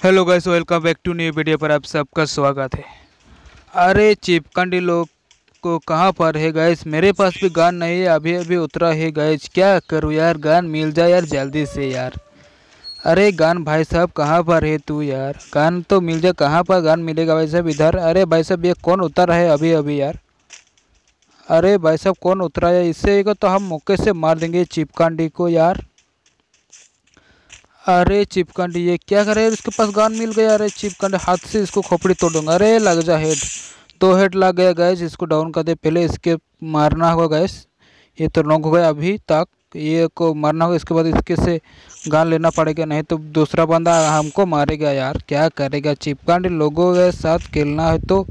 Hello guys, welcome back to new video पर आप सबका स्वागत है। अरे चिपकंडी लोग को कहाँ पर है गैस मेरे पास भी गान नहीं है अभी अभी उतरा है गैस क्या करूँ यार, गान मिल जाए यार जल्दी से यार। अरे गान भाई साहब, कहाँ पर है तू यार? गान तो मिल जाए, कहाँ पर गान मिलेगा भाई साहब इधर? अरे भाई साहब, ये कौन उतर है अभी अभी यार? अरे भाई साहब, कौन उतरा है? इससे तो हम मौके से मार देंगे चिपकांडी को यार। अरे चिपकंड, ये क्या करे? इसके पास गान मिल गया। अरे चिपकंड, हाथ से इसको खोपड़ी तोड़ूँगा। अरे लग जा हेड। दो हेड लग गया गैस इसको डाउन कर दे। पहले इसके मारना होगा गैस ये तो नॉक हो गया अभी तक। ये को मारना होगा, इसके बाद इसके से गान लेना पड़ेगा। नहीं तो दूसरा बंदा हमको मारेगा यार। क्या करेगा चिपकांडी? लोगों के साथ खेलना है तो।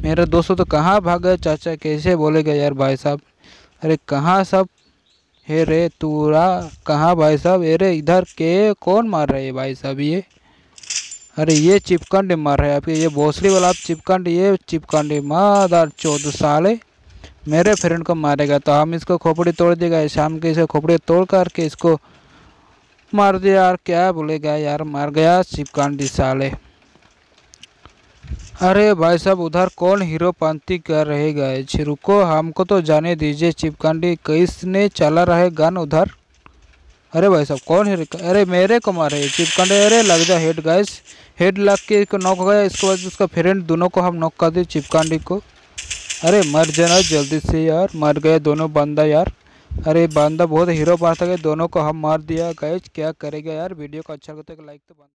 मेरे दोस्तों तो कहाँ भाग गए? चाचा कैसे बोलेगा यार भाई साहब? अरे कहाँ सब हे रे तूरा, कहाँ भाई साहब? अरे इधर के कौन मार रहे है भाई साहब ये? अरे ये चिपकंड मार रहे आपके, ये भोसड़ी वाला आप चिपकंड, ये चिपकंड मादार चौदह साले मेरे फ्रेंड को मारेगा तो हम इसको खोपड़ी तोड़ देगा शाम के इसे खोपड़ी तोड़ करके इसको मार दिया यार, क्या बोलेगा यार, मार गया, चिपकांडी साले अरे भाई साहब, उधर कौन हीरो पंथी कर रहे गए रुको, हमको तो जाने दीजिए, चिपकांडी। किसने चला रहे गन उधर? अरे भाई साहब, कौन है अरे मेरे को मारे, चिपकांडे। अरे लग जा हेड गैस हेड लग के इसको नॉक हो गया, इसके बाद उसका फ्रेंड दोनों को हम नॉक कर दिए, चिपकांडी को। अरे मर जाना जल्दी से यार, मर गए दोनों बंदा यार। अरे बंदा बहुत हीरो पास था, दोनों को हम मार दिया। गैस क्या करेगा यार, वीडियो को अच्छा लगता है लाइक तो